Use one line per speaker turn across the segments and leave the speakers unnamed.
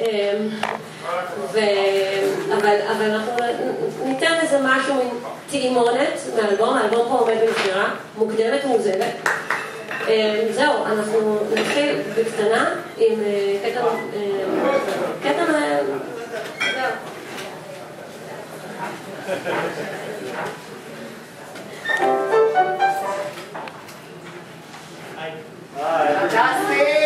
אמ, ו... אבל, אבל אנחנו ניתן איזה משהו עם טעימונת מאלבום, האלבום פה עומד במכירה, מוקדמת ומוזלת. אמ, זהו, אנחנו נתחיל בקטנה עם אה, קטע... אה, קטע... זהו. Hi.
Hi.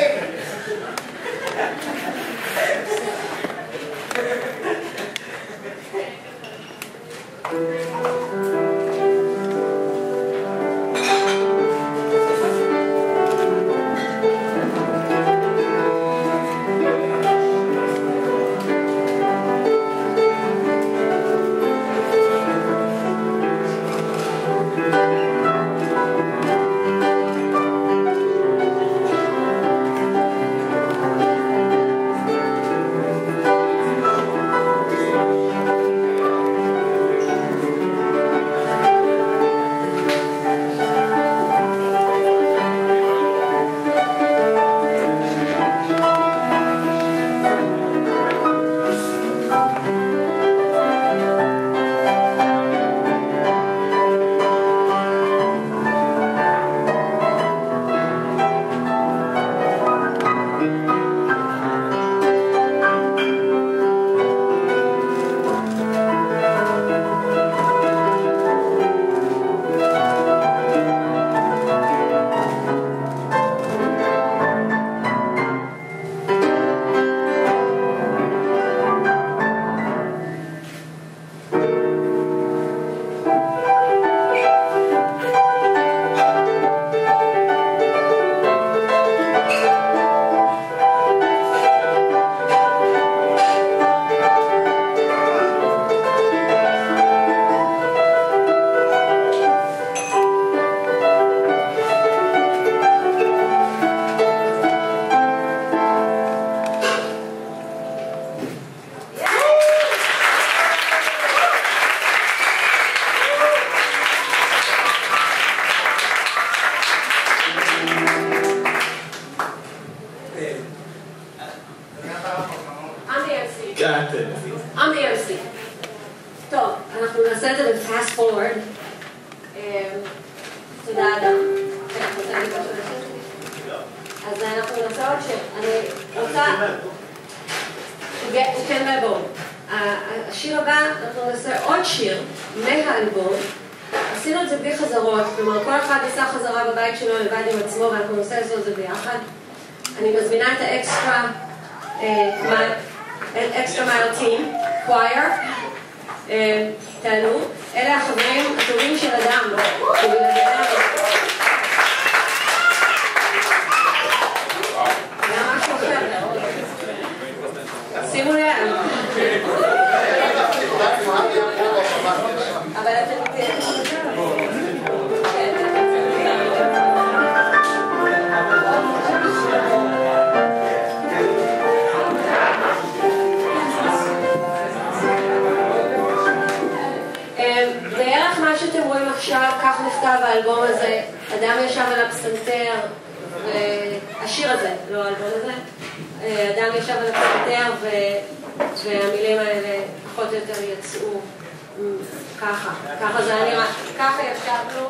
שאת...
I'm the OC. טוב, אנחנו נעשה את זה ב-fast forward. אמ, תודה אדם. כן, לא. אז אנחנו נעשה עוד ש... אני רוצה... הוא כן באלבום. השיר הבא, אנחנו נעשה עוד שיר מהאלבום. עשינו את זה בלי חזרות, כלומר כל אחד ניסה חזרה בבית שלו לבד עם עצמו ואנחנו נעשה את זה ביחד. אני מזמינה את האקסטרה, אה, אין אקסטרה מיילטים, קווייר, אה, תענו. אלה החברים הטובים של אדם, לא? רואים עכשיו, כך נכתב האלבום הזה, אדם ישב על הפסנתר, השיר הזה, לא האלבום הזה, אדם ישב על הפסנתר ו... והמילים האלה פחות או יותר יצאו ככה, ככה זה היה נראה, ככה ישבנו.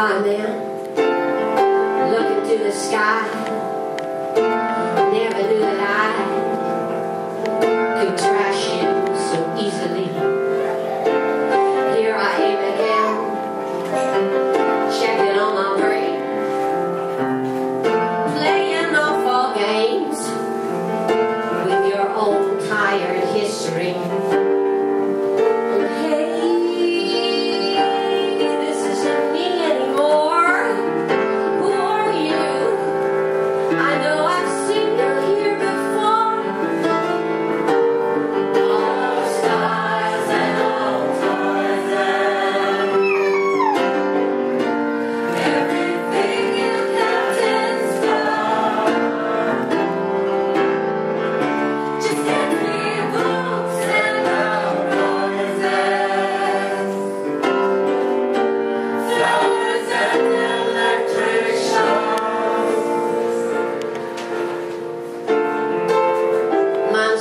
mind then, looking to the sky.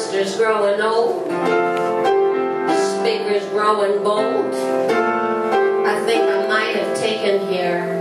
Speaker's growing old, speaker's growing bold. I think I might have taken here